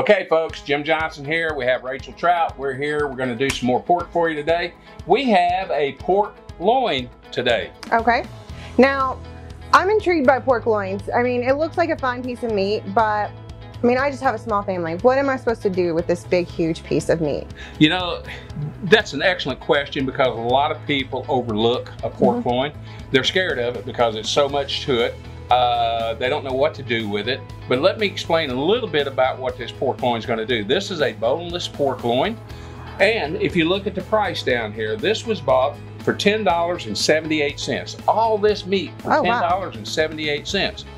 Okay, folks, Jim Johnson here. We have Rachel Trout. We're here. We're going to do some more pork for you today. We have a pork loin today. Okay. Now, I'm intrigued by pork loins. I mean, it looks like a fine piece of meat, but I mean, I just have a small family. What am I supposed to do with this big, huge piece of meat? You know, that's an excellent question because a lot of people overlook a pork mm -hmm. loin. They're scared of it because it's so much to it. Uh, they don't know what to do with it. But let me explain a little bit about what this pork loin is going to do. This is a boneless pork loin. And if you look at the price down here, this was bought for $10.78. All this meat for oh, $10.78. Wow.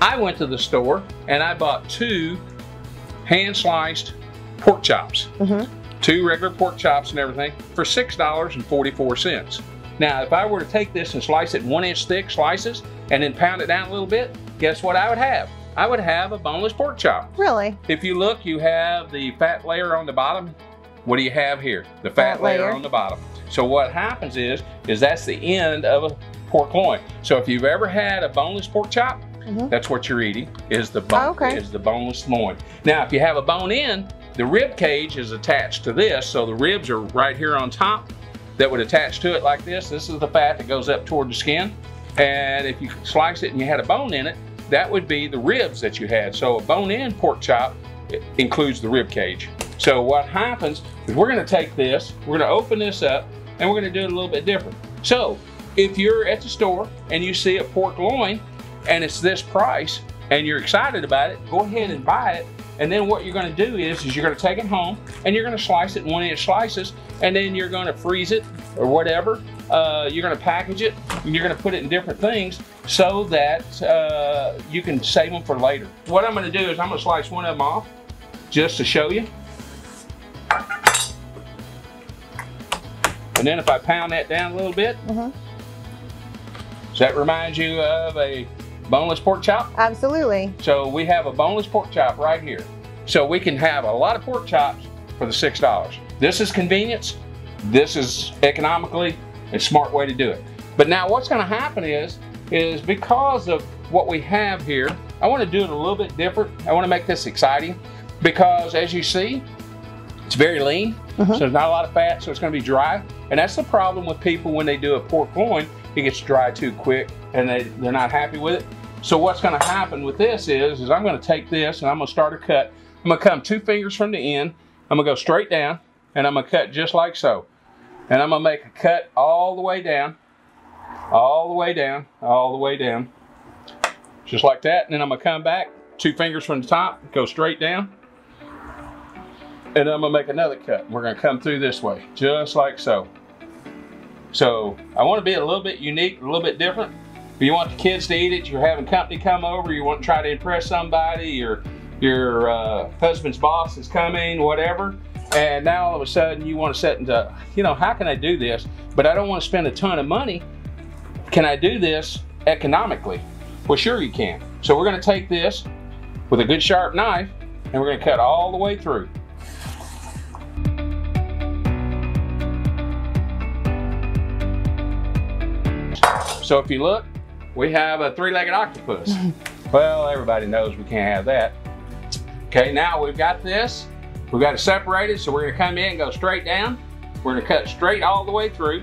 I went to the store and I bought two hand sliced pork chops, mm -hmm. two regular pork chops and everything for $6.44. Now, if I were to take this and slice it one inch thick slices and then pound it down a little bit, guess what I would have? I would have a boneless pork chop. Really? If you look, you have the fat layer on the bottom. What do you have here? The fat, fat layer. layer on the bottom. So what happens is, is that's the end of a pork loin. So if you've ever had a boneless pork chop, Mm -hmm. That's what you're eating is the bone, oh, okay. is the boneless loin. Now, if you have a bone in, the rib cage is attached to this, so the ribs are right here on top that would attach to it like this. This is the fat that goes up toward the skin. And if you slice it and you had a bone in it, that would be the ribs that you had. So a bone-in pork chop includes the rib cage. So what happens is we're gonna take this, we're gonna open this up, and we're gonna do it a little bit different. So if you're at the store and you see a pork loin, and it's this price and you're excited about it, go ahead and buy it. And then what you're gonna do is, is you're gonna take it home and you're gonna slice it in one inch slices and then you're gonna freeze it or whatever. Uh, you're gonna package it and you're gonna put it in different things so that uh, you can save them for later. What I'm gonna do is I'm gonna slice one of them off just to show you. And then if I pound that down a little bit, mm -hmm. does that remind you of a boneless pork chop? Absolutely. So we have a boneless pork chop right here. So we can have a lot of pork chops for the $6. This is convenience. This is economically a smart way to do it. But now what's gonna happen is, is because of what we have here, I wanna do it a little bit different. I wanna make this exciting because as you see, it's very lean, mm -hmm. so there's not a lot of fat, so it's gonna be dry. And that's the problem with people when they do a pork loin, it gets dry too quick and they, they're not happy with it. So what's gonna happen with this is, is I'm gonna take this and I'm gonna start a cut. I'm gonna come two fingers from the end. I'm gonna go straight down and I'm gonna cut just like so. And I'm gonna make a cut all the way down, all the way down, all the way down. Just like that. And then I'm gonna come back, two fingers from the top, go straight down. And I'm gonna make another cut. We're gonna come through this way, just like so. So I wanna be a little bit unique, a little bit different. If you want the kids to eat it, you're having company come over, you want to try to impress somebody, your, your uh, husband's boss is coming, whatever, and now all of a sudden you want to set into, you know, how can I do this? But I don't want to spend a ton of money. Can I do this economically? Well, sure you can. So we're going to take this with a good sharp knife and we're going to cut all the way through. So if you look, we have a three-legged octopus. well, everybody knows we can't have that. Okay, now we've got this. We've got it separated, so we're gonna come in and go straight down. We're gonna cut straight all the way through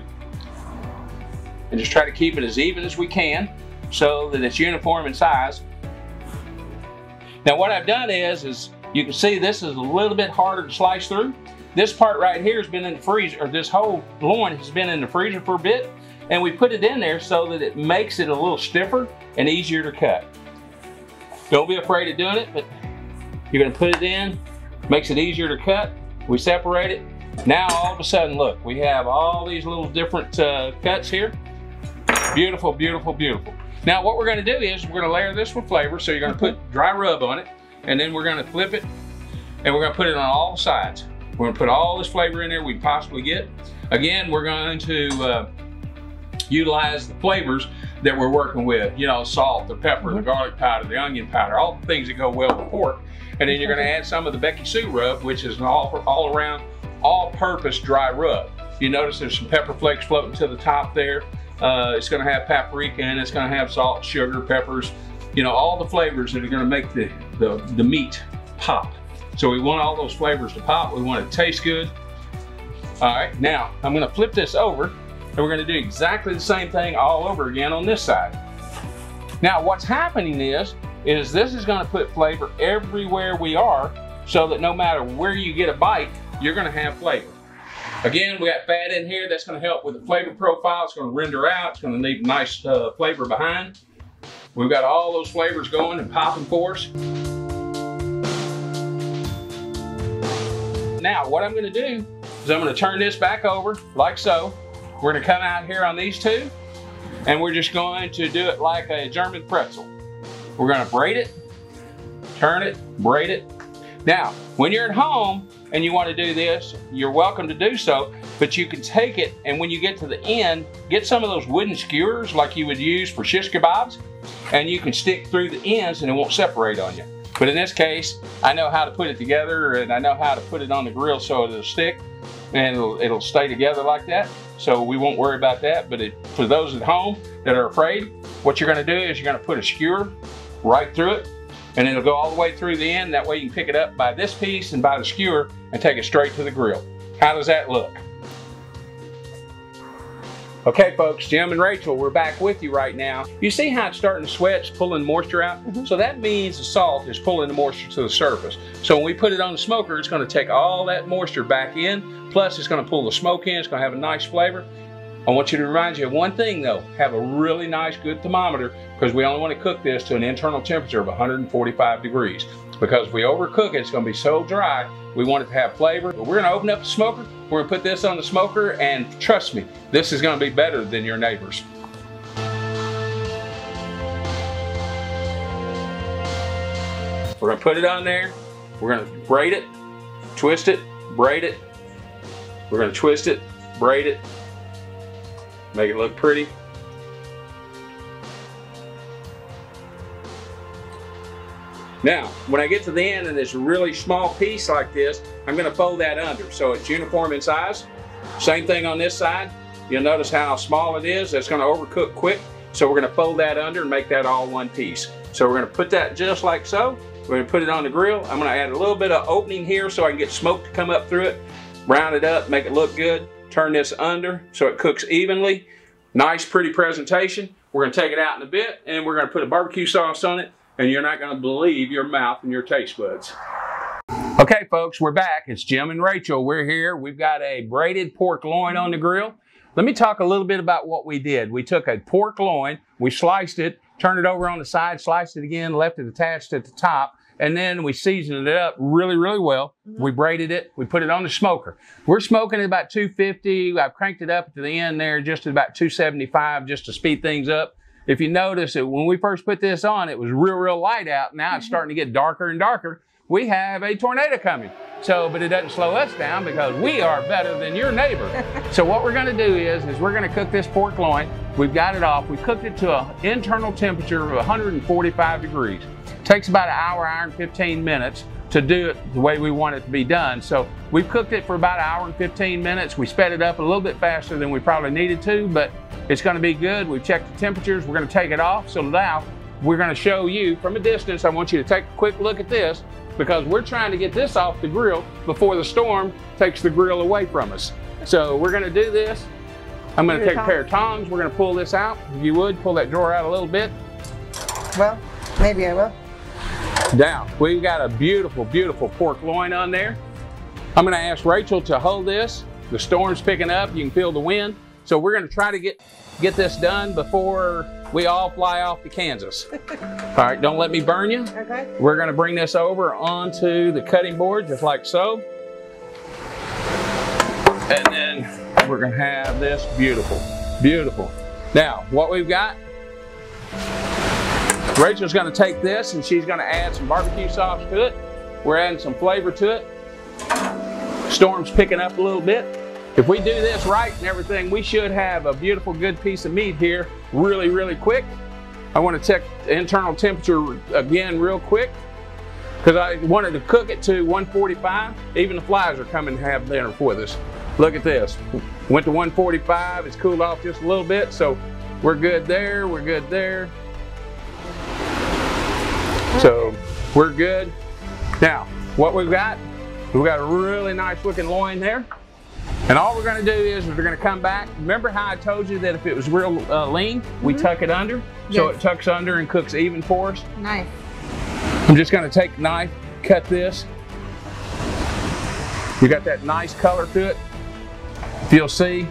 and just try to keep it as even as we can so that it's uniform in size. Now what I've done is, is you can see this is a little bit harder to slice through. This part right here has been in the freezer, or this whole loin has been in the freezer for a bit. And we put it in there so that it makes it a little stiffer and easier to cut. Don't be afraid of doing it, but you're gonna put it in, makes it easier to cut. We separate it. Now all of a sudden, look, we have all these little different uh, cuts here. Beautiful, beautiful, beautiful. Now what we're gonna do is we're gonna layer this with flavor. So you're gonna put dry rub on it and then we're gonna flip it and we're gonna put it on all sides. We're gonna put all this flavor in there we possibly get. Again, we're going to uh, utilize the flavors that we're working with, you know, salt, the pepper, the garlic powder, the onion powder, all the things that go well with pork. And then you're gonna add some of the Becky Sue rub, which is an all, all around, all purpose dry rub. You notice there's some pepper flakes floating to the top there. Uh, it's gonna have paprika and it's gonna have salt, sugar, peppers, you know, all the flavors that are gonna make the, the, the meat pop. So we want all those flavors to pop. We want it to taste good. All right, now I'm gonna flip this over and we're gonna do exactly the same thing all over again on this side. Now what's happening is, is this is gonna put flavor everywhere we are so that no matter where you get a bite, you're gonna have flavor. Again, we got fat in here. That's gonna help with the flavor profile. It's gonna render out. It's gonna leave nice uh, flavor behind. We've got all those flavors going and popping for us. Now, what I'm gonna do is I'm gonna turn this back over like so. We're gonna come out here on these two and we're just going to do it like a German pretzel. We're gonna braid it, turn it, braid it. Now, when you're at home and you wanna do this, you're welcome to do so, but you can take it and when you get to the end, get some of those wooden skewers like you would use for shish kebabs, and you can stick through the ends and it won't separate on you. But in this case, I know how to put it together and I know how to put it on the grill so it'll stick and it'll, it'll stay together like that. So we won't worry about that. But it, for those at home that are afraid, what you're gonna do is you're gonna put a skewer right through it and it'll go all the way through the end. That way you can pick it up by this piece and by the skewer and take it straight to the grill. How does that look? Okay, folks, Jim and Rachel, we're back with you right now. You see how it's starting to sweat, it's pulling moisture out? Mm -hmm. So that means the salt is pulling the moisture to the surface. So when we put it on the smoker, it's gonna take all that moisture back in, plus it's gonna pull the smoke in, it's gonna have a nice flavor. I want you to remind you of one thing though, have a really nice good thermometer because we only want to cook this to an internal temperature of 145 degrees. Because if we overcook it, it's gonna be so dry, we want it to have flavor. But we're gonna open up the smoker, we're gonna put this on the smoker, and trust me, this is gonna be better than your neighbors. We're gonna put it on there, we're gonna braid it, twist it, braid it. We're gonna twist it, braid it, make it look pretty. Now, when I get to the end and a really small piece like this, I'm gonna fold that under so it's uniform in size. Same thing on this side. You'll notice how small it is. It's gonna overcook quick. So we're gonna fold that under and make that all one piece. So we're gonna put that just like so. We're gonna put it on the grill. I'm gonna add a little bit of opening here so I can get smoke to come up through it. Brown it up, make it look good. Turn this under so it cooks evenly. Nice, pretty presentation. We're gonna take it out in a bit and we're gonna put a barbecue sauce on it and you're not going to believe your mouth and your taste buds. Okay, folks, we're back. It's Jim and Rachel. We're here. We've got a braided pork loin on the grill. Let me talk a little bit about what we did. We took a pork loin, we sliced it, turned it over on the side, sliced it again, left it attached at the top, and then we seasoned it up really, really well. Mm-hmm. We braided it, we put it on the smoker. We're smoking at about 250. I've cranked it up to the end there just at about 275 just to speed things up if you notice that when we first put this on, it was real, real light out. Now it's mm-hmm. starting to get darker and darker. We have a tornado coming. So, but it doesn't slow us down because we are better than your neighbor. so what we're gonna do is, is we're gonna cook this pork loin. We've got it off. We cooked it to an internal temperature of 145 degrees. Takes about an hour, hour and 15 minutes to do it the way we want it to be done. So we've cooked it for about an hour and 15 minutes. We sped it up a little bit faster than we probably needed to, but it's gonna be good. We've checked the temperatures. We're gonna take it off. So now we're gonna show you from a distance. I want you to take a quick look at this because we're trying to get this off the grill before the storm takes the grill away from us. So we're gonna do this. I'm gonna take a pair of tongs. We're gonna pull this out. If you would, pull that drawer out a little bit. Well, maybe I will. Now, we've got a beautiful, beautiful pork loin on there. I'm gonna ask Rachel to hold this. The storm's picking up, you can feel the wind. So we're gonna try to get, get this done before we all fly off to Kansas. all right, don't let me burn you. Okay. We're gonna bring this over onto the cutting board, just like so. And then we're gonna have this beautiful, beautiful. Now, what we've got Rachel's gonna take this and she's gonna add some barbecue sauce to it. We're adding some flavor to it. Storm's picking up a little bit. If we do this right and everything, we should have a beautiful, good piece of meat here really, really quick. I wanna check the internal temperature again real quick because I wanted to cook it to 145. Even the flies are coming to have dinner with us. Look at this. Went to 145, it's cooled off just a little bit, so we're good there, we're good there. So we're good. Now, what we've got, we've got a really nice looking loin there. And all we're gonna do is we're gonna come back. Remember how I told you that if it was real uh, lean, we tuck it under? So it tucks under and cooks even for us. Nice. I'm just gonna take knife, cut this. You got that nice color to it. If you'll see,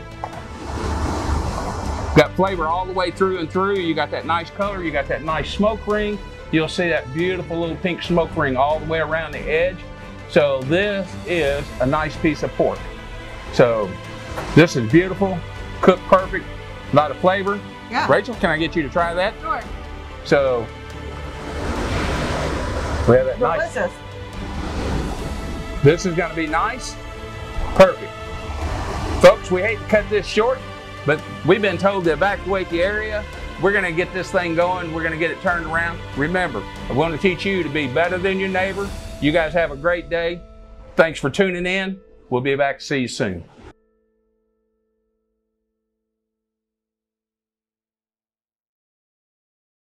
got flavor all the way through and through. You got that nice color, you got that nice smoke ring. You'll see that beautiful little pink smoke ring all the way around the edge. So this is a nice piece of pork. So this is beautiful, cooked perfect, a lot of flavor. Yeah. Rachel, can I get you to try that? Sure. So we have that nice. Delicious. This is going to be nice. Perfect. Folks, we hate to cut this short, but we've been told to evacuate the area. We're going to get this thing going. We're going to get it turned around. Remember, I want to teach you to be better than your neighbor. You guys have a great day. Thanks for tuning in. We'll be back see you soon.